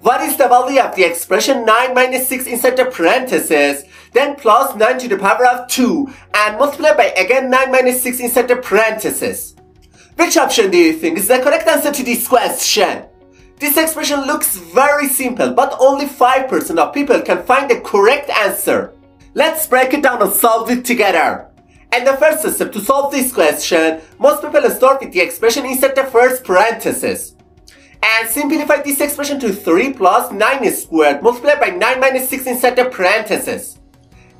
what is the value of the expression 9 minus 6 inside the parentheses, then plus 9 to the power of 2, and multiply by again 9 minus 6 inside the parentheses. Which option do you think is the correct answer to this question? This expression looks very simple, but only 5% of people can find the correct answer. Let's break it down and solve it together. And the first step to solve this question, most people start with the expression inside the first parenthesis and simplify this expression to 3 plus 9 squared multiplied by 9 minus 6 inside the parentheses.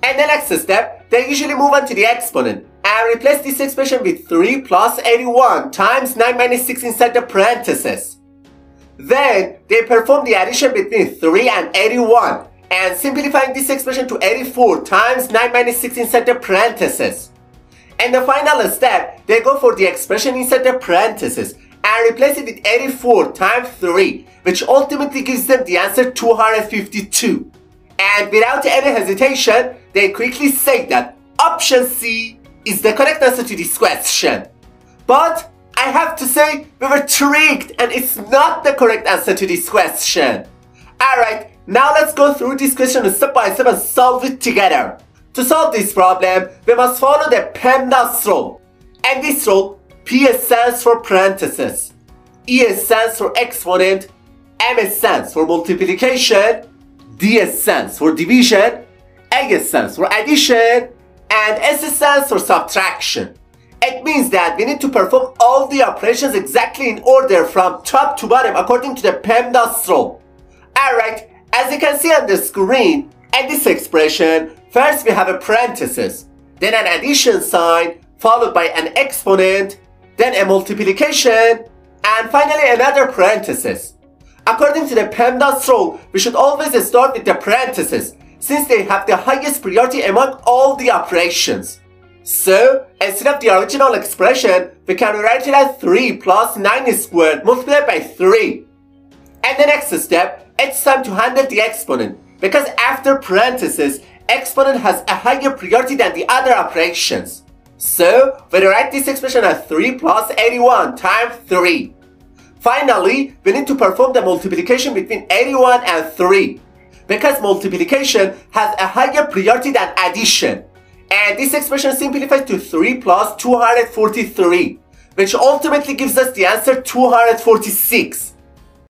And the next step, they usually move on to the exponent and replace this expression with 3 plus 81 times 9 minus 6 inside the parentheses. Then, they perform the addition between 3 and 81 and simplifying this expression to 84 times 9 minus 6 inside the parentheses. And the final step, they go for the expression inside the parentheses and replace it with 84 times 3, which ultimately gives them the answer 252. And without any hesitation, they quickly say that option C is the correct answer to this question. But I have to say, we were tricked and it's not the correct answer to this question. Alright, now let's go through this question step by step and solve it together. To solve this problem, we must follow the PEMDAS rule. And this rule P stands for parenthesis, E stands for exponent, M stands for multiplication, D stands for division, A stands for addition, and S stands for subtraction. It means that we need to perform all the operations exactly in order from top to bottom according to the PEMDAS rule. Alright, as you can see on the screen, in this expression, first we have a parenthesis, then an addition sign, followed by an exponent, then a multiplication, and finally another parenthesis. According to the PEMDAS rule, we should always start with the parentheses, since they have the highest priority among all the operations. So, instead of the original expression, we can write it as 3 plus 9 squared multiplied by 3. And the next step, it's time to handle the exponent, because after parentheses, exponent has a higher priority than the other operations. So, we write this expression as 3 plus 81 times 3. Finally, we need to perform the multiplication between 81 and 3. Because multiplication has a higher priority than addition. And this expression simplifies to 3 plus 243, which ultimately gives us the answer 246.